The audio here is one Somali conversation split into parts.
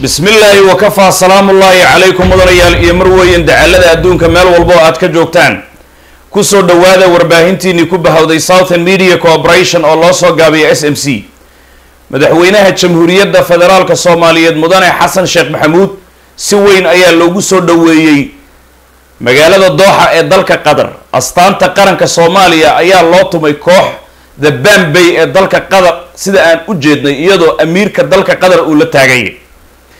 bismi illaahi wakafaa salaamu ullaahi calaykum mudanayaal iyo marweyn dacalada adduunka meel walba oo aad ka joogtaan. Kusoo dhowaada warbaahintiinii ku bahowday southern media corporation oo loo soo gaabiya s m c. Madaxweynaha jamhuuriyadda federaalka soomaaliyeed mudane xasan sheekh maxamuud si weyn ayaa loogu soo dhoweeyey. Magaalada dooxa ee dalka qatar astaanta qaranka soomaaliya ayaa loo tumay koox the bambay ee dalka qatar sida aan u jeednay iyadoo amiirka dalka qatar uu la taagay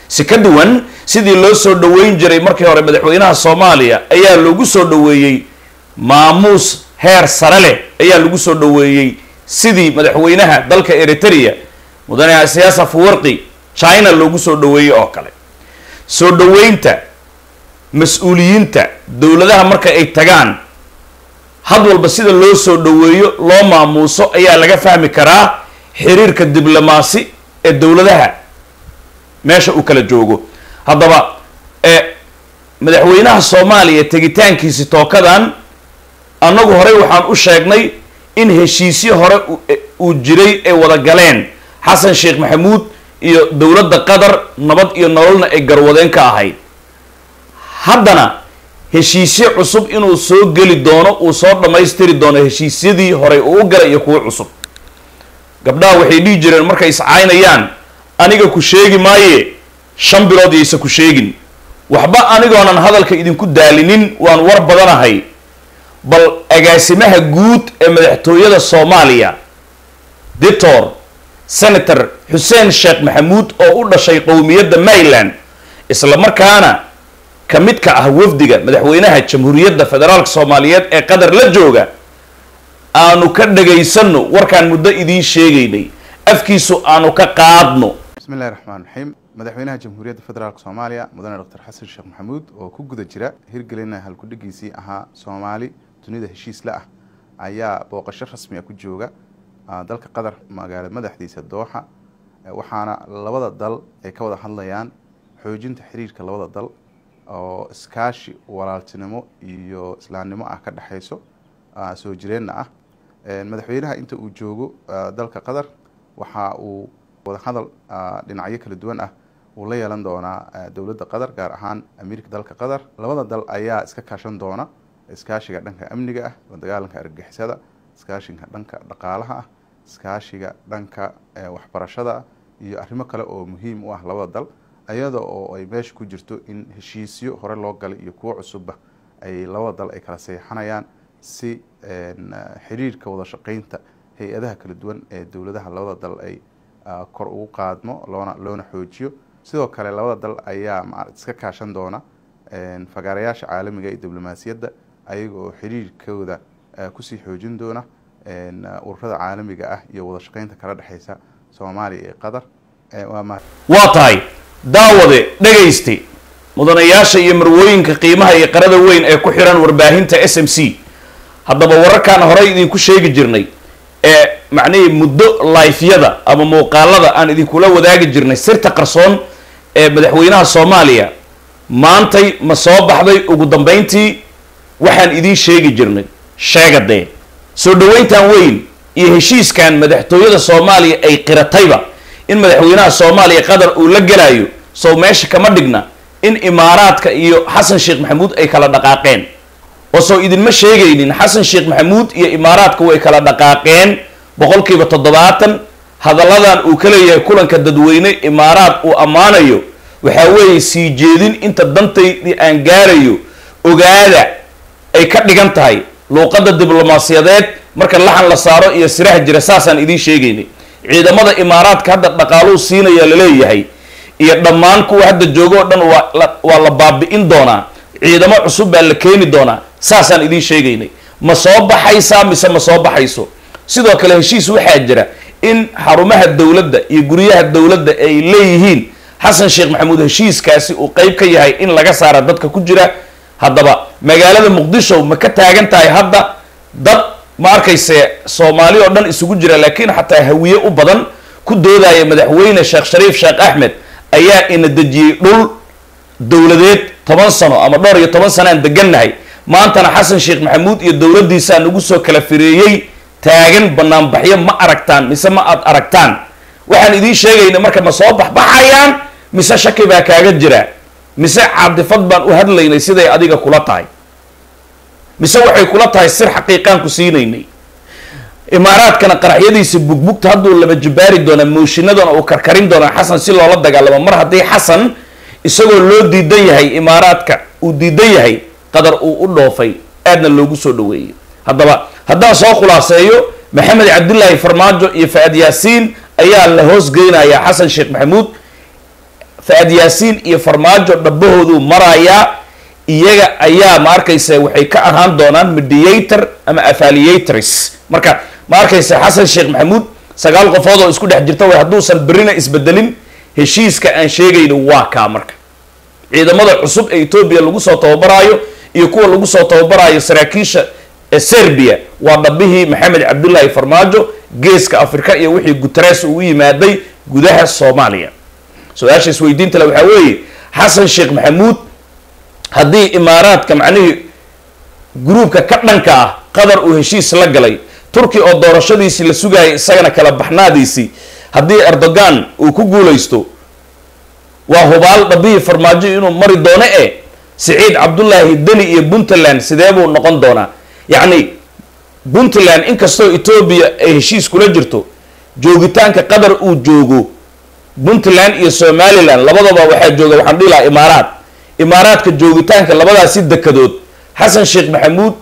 si ka duwan sidii loo soo dhoweyn jiray markii hore madaxweynaha soomaaliya ayaa loogu soo dhoweeyey maamuus heer sare leh ayaa lagu soo dhoweeyey sidii madaxweynaha dalka eritrea mudane siyaas afwarqi china loogu soo dhoweeyey oo kale. Soo dhoweynta mas'uuliyiinta dowladaha marka ay tagaan had walba sida loo soo dhoweeyo loo maamuuso ayaa laga fahmi karaa xiriirka diblomaasi ee dowladaha meesha uu kala joogo. Haddaba ee madaxweynaha soomaaliya tegitaankiisi tookadan annagu horey waxaan u sheegnay in heshiisyo hore uu jiray ay wada galeen. Xasan sheekh maxamuud iyo dowladda qatar nabad iyo nololna ay garwadeen ka ahayd. Haddana heshiisyo cusub inuu soo geli doono uu soo dhammaystiri doono heshiisyadii horey uu u galay iyo kuwo cusub. Gabdhaha waxay dhihi jireen markay iscaynayaan aniga ku sheegi maaye shan bilood yaysa ku sheegin. Waxba anigoonan hadalka idinku daalinin waan war badanahay. Bal agaasimaha guud ee madaxtooyada soomaaliya dictor senator xuseen sheekh maxamuud oo u dhashay qowmiyadda maryland isla markaana ka mid ka ah wafdiga madaxweynaha jamhuuriyadda federaalka soomaaliyeed ee qatar la jooga aanu ka dhagaysano warkaan muddo idiin sheegaynay. Afkiisu aanu ka qaadno bismi illahi raxmaan raxiim madaxweynaha jamhuuriyadda federaalk soomaaliya mudane doctor xasan sheekh maxamuud oo ku guda jira hirgelina halkudhigiisii ahaa soomaali dunida heshiisle ah ayaa booqasho rasmi a ku jooga dalka qatar magaalo madaxdiisa dooxa waxaana labada dal ay ka wada hadlayaan xoojinta xiriirka labada dal oo iskaashi walaaltinimo iyo islaamnimo ah ka dhexayso soo jireenna ah. Madaxweynaha inta uu joogo dalka qatar waxa uu wadahadal dhinacyo kala duwan ah uu la yeelan doonaa dowladda qatar gaar ahaan amiirka dalka qatar. Labada dal ayaa iska kaashan doona iskaashiga dhanka amniga ah la dagaalanka argagixisada iskaashiga dhanka dhaqaalaha ah iskaashiga dhanka waxbarashada iyo arrimo kale oo muhiim u ah labada dal iyada oo ay meesha ku jirto in heshiisyo hore loo galay iyo kuwo cusubba ay labada dal ay kala seexanayaan si xiriirka wada shaqeynta hay'adaha kala duwan ee dowladaha labada dal ay kor ugu qaadmo loona loona xoojiyo. Sidoo kale labada dal ayaa iska kaashan doona fagaarayaasha caalamiga ee diblomaasiyadda ayaga oo xiriirkooda ku sii xoojin doona ururada caalamiga ah iyo wada shaqeynta kala dhexeysa soomaaliya iyo qatar. Waa tahay daawade dhegayste mudanayaasha iyo marwooyinka qiimaha iyo qarada weyn ee ku xiran warbaahinta s m c. Haddaba wararkaan horey idinku sheegi jirnay ee macnihii muddo laifyada ama muuqaalada aan idinkula wadaagi jirnay sirta qarsoon ee madaxweynaha soomaaliya maantay ma soo baxday. Ugu dambeyntii waxaan idiin sheegi jirnay. Sheegadee soo dhaweyntan weyn iyo heshiiskan madaxtooyada soomaaliya ay qiratayba in madaxweynaha soomaaliya qatar uu la gelayo sow meesha kama dhigna in imaaraadka iyo xasan sheekh maxamuud ay kala dhaqaaqeen oo sow idinma sheegaynin xasan sheekh maxamuud iyo imaaraadka way kala dhaqaaqeen boqolkiiba toddobaatan hadalladan uu ka leeyahay kulanka dadweyne imaaraad uu ammaanayo waxaa weeye sii jeedin inta dantaydii aan gaarayo ogaada ay ka dhigan tahay luuqadda diblomaasiyadeed marka laxan la saaro iyo siraha jira saasaan idiin sheegaynay. Ciidamada imaaraadka hadda dhaqaaluu siinaya la leeyahay iyo dhammaan kuwa hadda joogo o dhan waa la baabi'in doonaa ciidamo cusub baa la keeni doonaa saasaan idiin sheegaynay. Ma soo baxaysaa mise ma soo baxayso? Sidoo kale heshiis waxaa jira in xarumaha dowladda iyo guryaha dowladda ay leeyihiin. Xasan sheekh maxamuud heshiiskaasi uu qeyb ka yahay in laga saara dadka ku jira. Haddaba magaalada muqdisho ma ka taagan tahay hadda? Dad ma arkayse soomaali oo dhan isugu jira laakiin xataa hawiye u badan ku doodaya madaxweyne sheekh shariif sheekh axmed ayaa ina dejiyey dhul dowladeed toban sano ama dhowr iyo toban sano aan degannahay. Maantana xasan sheekh maxamuud iyo dowladdiisaa nagu soo kala fireeyey taagan banaanbaxyo ma aragtaan mise ma aad aragtaan? Waxaan idiin sheegayna marka ma soo baxbaxayaan mise shaki baa kaaga jira? Mise caadifad baan u hadlaynay siday adiga kula tahay? Mise waxay kula tahay sir xaqiiqaan ku siinaynay? Imaaraadkana qaraxyadiisa bugbugta hadduu laba jibaari doonaa mooshinadana uu karkarin doonaa xasan si loola dagaalamo. Mar haddii xasan isagoo loo diidan yahay imaaraadka uu diidan yahay qadar uu u dhoofay aadna loogu soo dhaweeyey haddaba haddaan soo khulaaseeyo maxamed cabdilaahi farmaajo iyo fa-ad yaasiin ayaa la hoos geynayaa xasan sheekh maxamuud. Fa-ad yaasiin iyo farmaajo dhabahooduu marayaa iyaga ayaa ma arkaysa waxay ka ahaan doonaan mediator ama affiliators marka ma arkaysa xasan sheekh maxamuud sagaal qofood oo isku dhex jirta way hadduusan berina isbedelin. Heshiiska aan sheegayno waa kaa marka ciidamada cusub ee etoobiya lagu soo tababaraayo iyo kuwa lagu soo tababaraayo saraakiisha ee serbia. Waa dhabihii maxamed cabdullaahi farmaajo geeska afrika iyo wixii guteres uu u yimaaday gudaha soomaaliya. Su'aasha isweydiinta le waxaa weeye xasan sheekh maxamuud haddii imaaraadka macnihii gruubka ka dhanka ah qatar uu heshiis la galay turki oo doorashadiisii la sugaayay isagana kala baxnaadiisii haddii erdogan uu ku guulaysto waa hubaal dhabihii farmaajo inuu mari doono e siciid cabdullaahi deni iyo puntland sidee buu noqon doonaa? Yacni puntland inkastoo etoobiya ay heshiis kula jirto joogitaanka qatar uu joogo puntland iyo somaliland labadaba waxaa jooga waxaan dhihi lahaa imaaraad. Imaaraadka joogitaanka labadaasi dekadood xasan sheekh maxamuud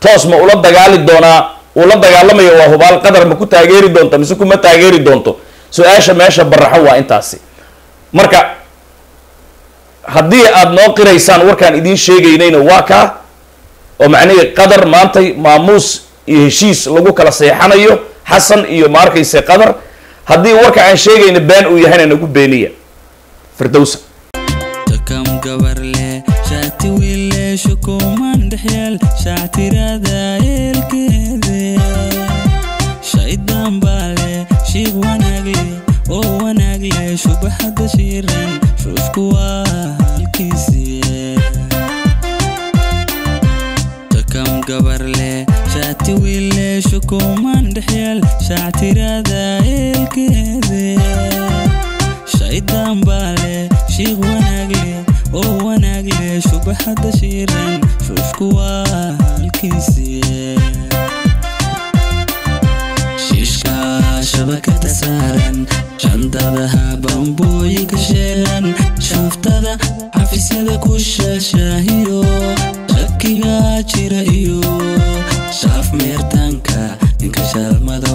toos ma ula dagaali doonaa? Uu la dagaalamaya waa hubaal qatar ma ku taageeri doonta mise kuma taageeri doonto? Su'aasha meesha baraxan waa intaasi marka haddii aada noo qiraysaan warkaan idiin sheegaynayna waa kaa oo macnihii qatar maantay maamuus iyo heshiis lagu kala seexanayo xasan iyo ma arkayse qatar haddii warka aan sheegayna been uu yahayna nagu beeniya. Firdowsa. Takam gabarle shaati wiille shubaxada shiiran shuushku waa halkiisiye takam gabarle shaati wiille shukuman dhexyaal shaactirada eelkeede shaydaan baale shiiq wanaagle oo wanaagle shubaxada shiiran shuushku waa halkiisiye shaashaahiyo shakiga jira iyo shaaf meertaanka ninka shalmada